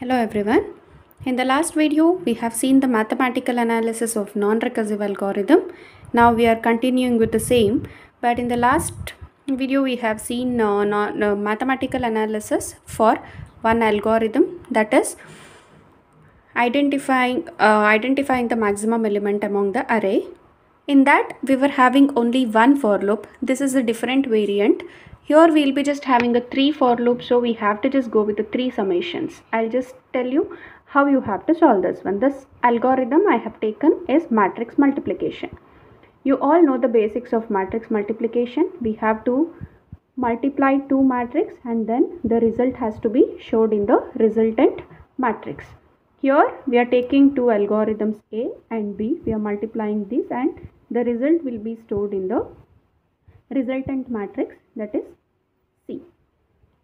Hello everyone. In the last video, we have seen the mathematical analysis of non-recursive algorithm. Now we are continuing with the same, but in the last video we have seen uh, non, uh, mathematical analysis for one algorithm that is identifying uh, identifying the maximum element among the array. In that we were having only one for loop. This is a different variant. Here we'll be just having a three for loop, so we have to just go with the three summations. I'll just tell you how you have to solve this one. This algorithm I have taken is matrix multiplication. You all know the basics of matrix multiplication. We have to multiply two matrix and then the result has to be showed in the resultant matrix. Here we are taking two algorithms A and B. We are multiplying this and the result will be stored in the resultant matrix that is.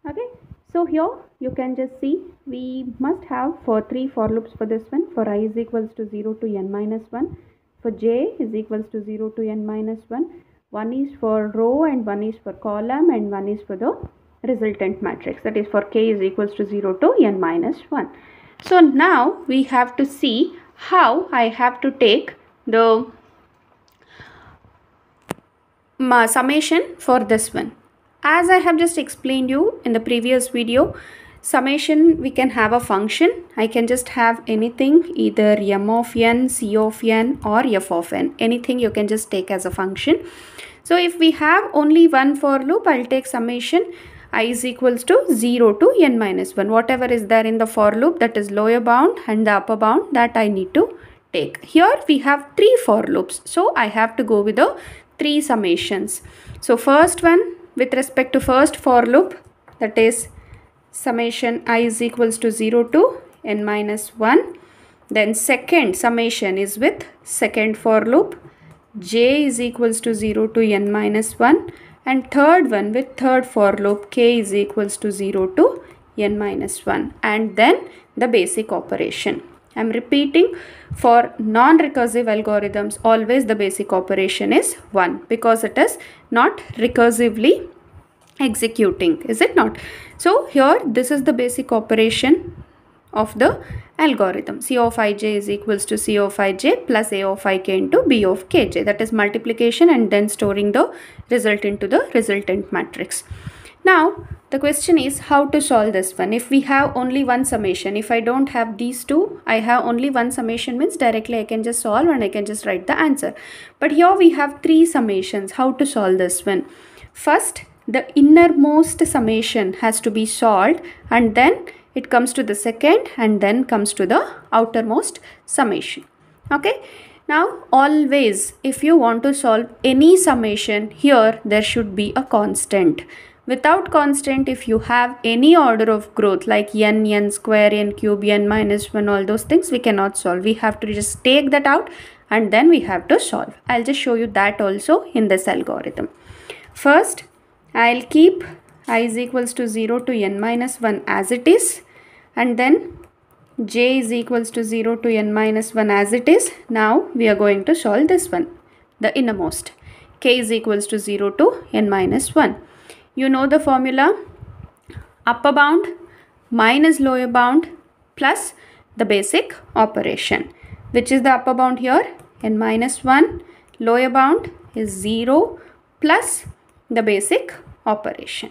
Okay. So here you can just see we must have for three for loops for this one. For i is equals to 0 to n minus 1 for j is equals to 0 to n minus 1 one is for row and one is for column and one is for the resultant matrix. That is for k is equals to 0 to n minus 1 so now we have to see how I have to take the uh, summation for this one as I have just explained you in the previous video summation we can have a function. I can just have anything either m of n c of n or f of n. Anything you can just take as a function. So if we have only one for loop I'll take summation i is equals to 0 to n minus 1 whatever is there in the for loop that is lower bound and the upper bound that I need to take. Here we have three for loops. So I have to go with the three summations. So first one with respect to first for loop that is summation i is equals to 0 to n minus 1 then second summation is with second for loop. J is equals to 0 to n minus 1 and third one with third for loop k is equals to 0 to n minus 1 and then the basic operation I'm repeating for non-recursive algorithms always the basic operation is 1 because it is not recursively executing is it not? So here this is the basic operation of the algorithm. C of ij is equals to c of ij plus a of ik into b of kj that is multiplication and then storing the result into the resultant matrix now the question is how to solve this one. If we have only one summation if i don't have these two i have only one summation means directly i can just solve and i can just write the answer. But here we have three summations how to solve this one. First the innermost summation has to be solved and then it comes to the second and then comes to the outermost summation. Okay? Now always if you want to solve any summation here there should be a constant without constant if you have any order of growth like n n square n cube n minus 1 all those things we cannot solve. We have to just take that out and then we have to solve. I'll just show you that also in this algorithm. First i'll keep i is equals to 0 to n minus 1 as it is and then j is equals to 0 to n minus 1 as it is. Now we are going to solve this one the innermost. K is equals to 0 to n minus 1 you know the formula? Upper bound minus lower bound plus the basic operation. Which is the upper bound here? N minus 1 lower bound is 0 plus the basic operation.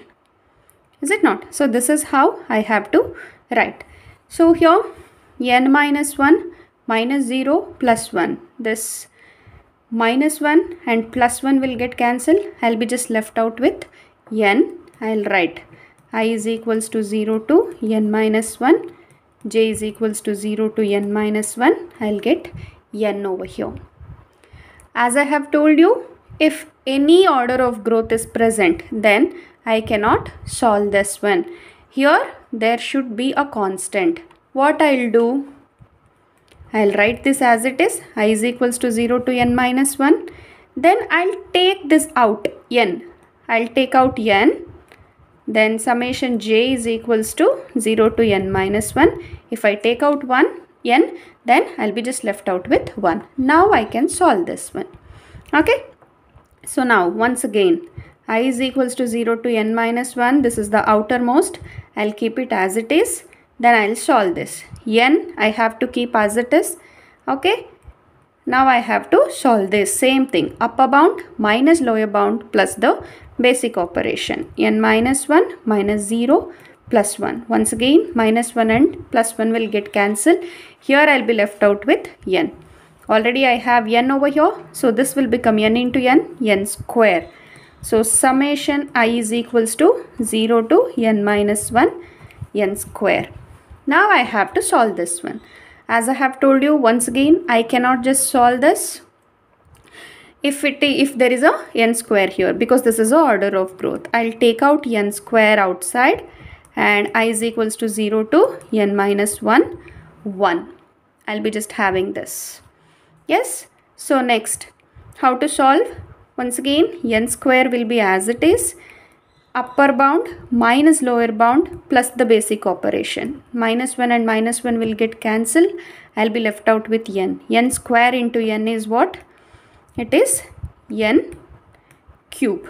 Is it not? So this is how i have to write. So here n minus 1 minus 0 plus 1 this minus 1 and plus 1 will get cancelled. I'll be just left out with n I'll write i is equals to 0 to n minus 1 j is equals to 0 to n minus 1 I'll get n over here. As I have told you if any order of growth is present then I cannot solve this one. Here there should be a constant. What I'll do? I'll write this as it is. I is equals to 0 to n minus 1 then I'll take this out n I'll take out n. Then summation j is equals to 0 to n minus 1 if I take out 1 n then I'll be just left out with 1 now I can solve this one. Okay? So now once again i is equals to 0 to n minus 1 this is the outermost. I'll keep it as it is. Then I'll solve this. n I have to keep as it is. Okay. Now I have to solve this same thing. Upper bound minus lower bound plus the basic operation n minus 1 minus 0 plus 1. Once again minus 1 and plus 1 will get cancelled. Here I'll be left out with n. Already I have n over here. So this will become n into n, n square. So summation i is equals to 0 to n minus 1 n square. Now I have to solve this one. As I have told you once again, I cannot just solve this if it if there is a n square here because this is a order of growth. I'll take out n square outside and i is equals to 0 to n minus 1 1. I'll be just having this. Yes. So next how to solve? Once again n square will be as it is upper bound minus lower bound plus the basic operation. Minus 1 and minus 1 will get cancelled. I'll be left out with n. n square into n is what? It is n cube.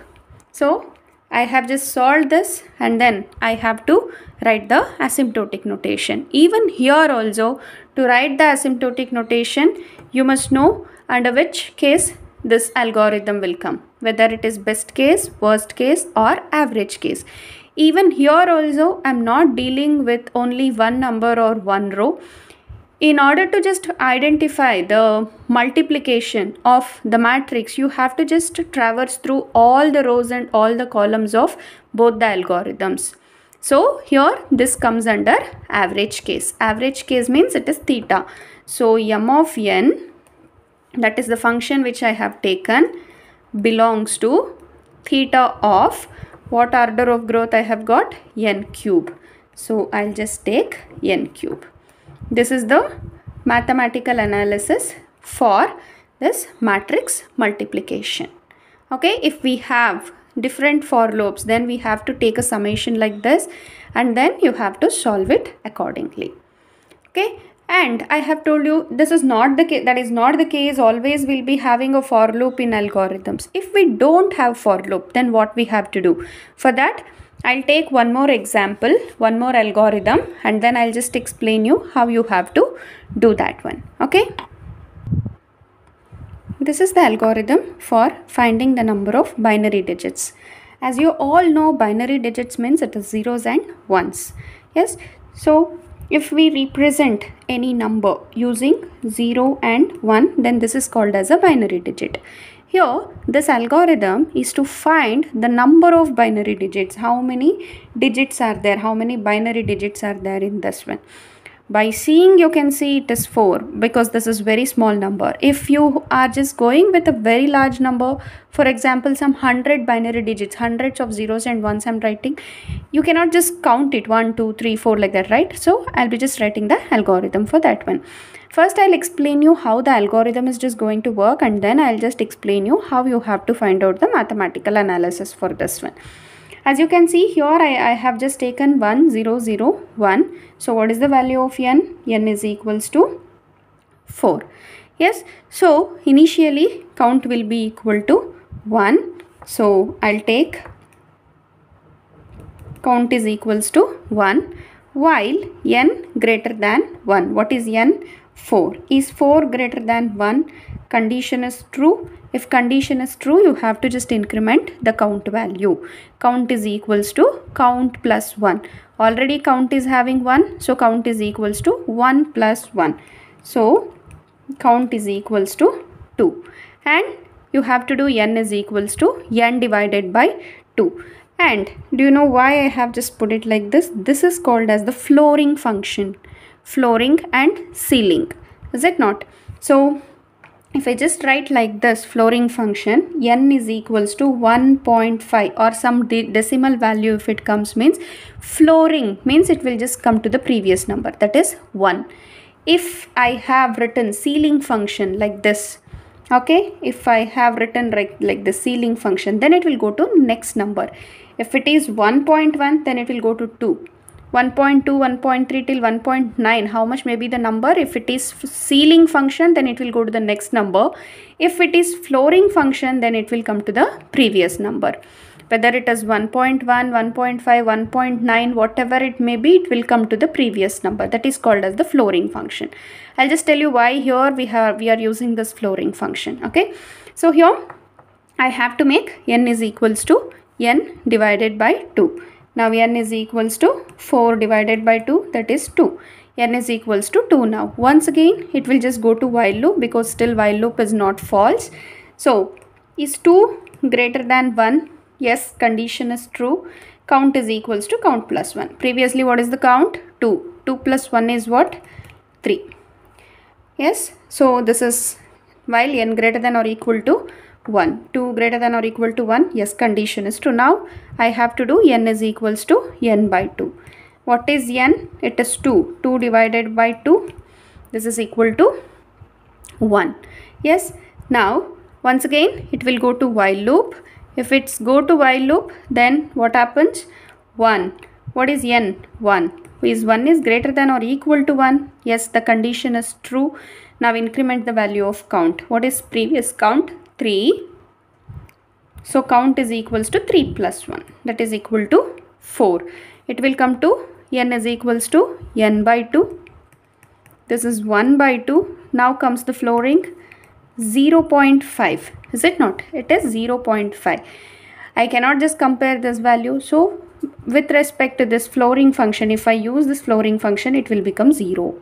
So I have just solved this and then I have to write the asymptotic notation. Even here also to write the asymptotic notation you must know under which case this algorithm will come whether it is best case worst case or average case even here also i'm not dealing with only one number or one row in order to just identify the multiplication of the matrix you have to just traverse through all the rows and all the columns of both the algorithms so here this comes under average case average case means it is theta so m of n that is the function which I have taken belongs to theta of what order of growth I have got n cube. So I'll just take n cube. This is the mathematical analysis for this matrix multiplication. Okay, if we have different for loops then we have to take a summation like this and then you have to solve it accordingly. Okay, and I have told you this is not the case that is not the case always we'll be having a for loop in algorithms if we don't have for loop then what we have to do for that I'll take one more example one more algorithm and then I'll just explain you how you have to do that one okay? This is the algorithm for finding the number of binary digits. As you all know binary digits means it is zeros and ones yes? So if we represent any number using 0 and 1 then this is called as a binary digit. Here this algorithm is to find the number of binary digits. How many digits are there? How many binary digits are there in this one? By seeing you can see it is 4 because this is very small number. If you are just going with a very large number for example some 100 binary digits hundreds of zeros and ones i'm writing you cannot just count it 1 2 3 4 like that right? So i'll be just writing the algorithm for that one. First i'll explain you how the algorithm is just going to work and then i'll just explain you how you have to find out the mathematical analysis for this one as you can see here I, I have just taken 1 0 0 1 so what is the value of n? N is equals to 4 yes? So initially count will be equal to 1 so I'll take count is equals to 1 while n greater than 1 what is n? 4 is 4 greater than 1 condition is true if condition is true, you have to just increment the count value. Count is equals to count plus 1. Already count is having 1. So count is equals to 1 plus 1. So count is equals to 2. And you have to do n is equals to n divided by 2. And do you know why I have just put it like this? This is called as the flooring function. Flooring and ceiling. Is it not? So if I just write like this flooring function n is equals to 1.5 or some de decimal value if it comes means flooring means it will just come to the previous number that is 1. If I have written ceiling function like this okay if I have written like, like the ceiling function then it will go to next number. If it is 1.1 then it will go to 2 1.2 1.3 till 1.9 how much may be the number? If it is ceiling function then it will go to the next number. If it is flooring function then it will come to the previous number. Whether it is 1.1 1.5 1.9 whatever it may be it will come to the previous number. That is called as the flooring function. I'll just tell you why here we have we are using this flooring function okay? So here i have to make n is equals to n divided by 2 now n is equals to 4 divided by 2 that is 2 n is equals to 2 now. Once again it will just go to while loop because still while loop is not false. So is 2 greater than 1 yes condition is true. Count is equals to count plus 1 previously what is the count? 2 2 plus 1 is what? 3 yes? So this is while n greater than or equal to 1 2 greater than or equal to 1 yes condition is true. Now i have to do n is equals to n by 2 what is n? It is 2 2 divided by 2 this is equal to 1 yes? Now once again it will go to while loop. If it's go to while loop then what happens? 1 what is n? 1 is 1 is greater than or equal to 1 yes the condition is true. Now increment the value of count. What is previous count 3 so count is equals to 3 plus 1 that is equal to 4 it will come to n is equals to n by 2 this is 1 by 2 now comes the flooring. 0.5 is it not? It is 0.5 I cannot just compare this value. So with respect to this flooring function if I use this flooring function it will become 0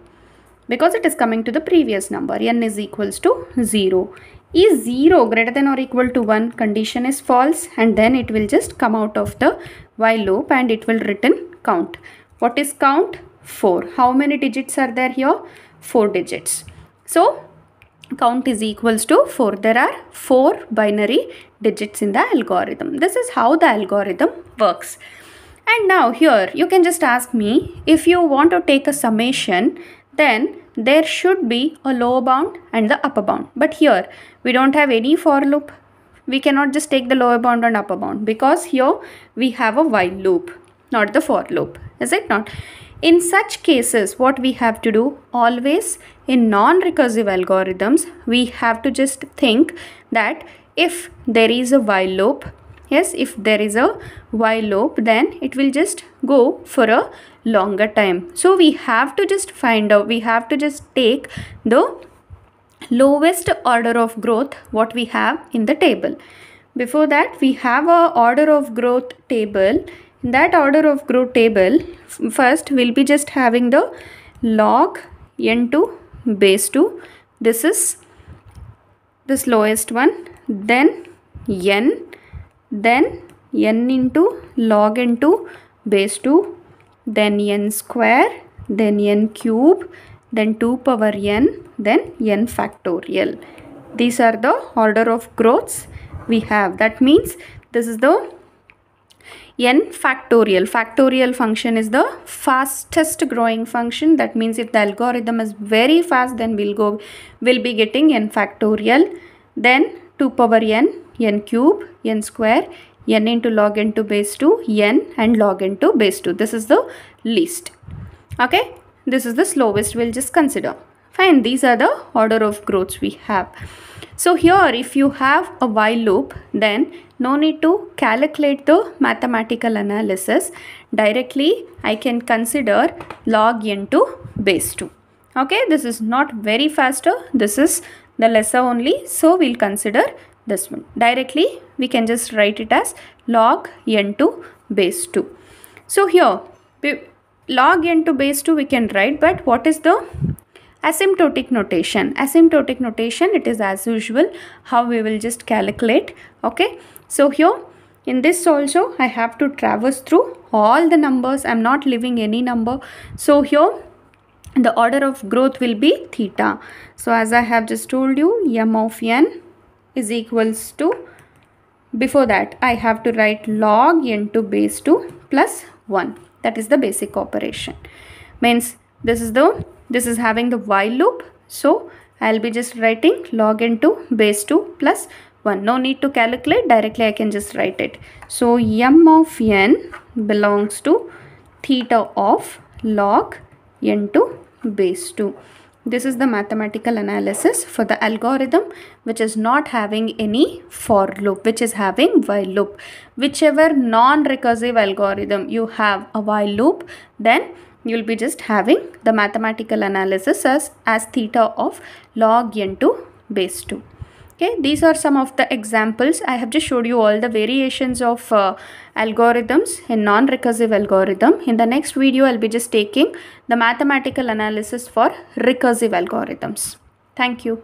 because it is coming to the previous number n is equals to 0 is 0 greater than or equal to 1 condition is false and then it will just come out of the while loop and it will return count what is count 4 how many digits are there here 4 digits so count is equals to 4. There are 4 binary digits in the algorithm. This is how the algorithm works. And now here you can just ask me if you want to take a summation then there should be a lower bound and the upper bound. But here we don't have any for loop. We cannot just take the lower bound and upper bound because here we have a while loop not the for loop. Is it not? In such cases, what we have to do always in non-recursive algorithms, we have to just think that if there is a while loop, yes, if there is a while loop, then it will just go for a longer time. So we have to just find out, we have to just take the lowest order of growth what we have in the table. Before that, we have a order of growth table in that order of growth table first we'll be just having the log n2 base 2 this is this lowest one then n then n into log n2 base 2 then n square then n cube then 2 power n then n factorial these are the order of growths we have that means this is the n factorial. Factorial function is the fastest growing function. That means if the algorithm is very fast, then we'll go, we'll be getting n factorial. Then 2 power n, n cube, n square, n into log n to base 2, n and log n to base 2. This is the least. Okay. This is the slowest we'll just consider. Fine. These are the order of growths we have. So here if you have a while loop then no need to calculate the mathematical analysis. Directly I can consider log n to base 2. Okay, this is not very faster. This is the lesser only. So we'll consider this one. Directly we can just write it as log n to base 2. So here we, log n to base 2 we can write but what is the asymptotic notation? Asymptotic notation it is as usual how we will just calculate okay? So here in this also I have to traverse through all the numbers. I'm not leaving any number. So here the order of growth will be theta. So as I have just told you m of n is equals to before that I have to write log n to base 2 plus 1 that is the basic operation means this is the this is having the while loop. So I'll be just writing log n to base 2 plus 1. No need to calculate. Directly I can just write it. So m of n belongs to theta of log n to base 2. This is the mathematical analysis for the algorithm which is not having any for loop which is having while loop. Whichever non-recursive algorithm you have a while loop then you'll be just having the mathematical analysis as, as theta of log n to base 2 okay these are some of the examples. I have just showed you all the variations of uh, algorithms in non-recursive algorithm. In the next video i'll be just taking the mathematical analysis for recursive algorithms. Thank you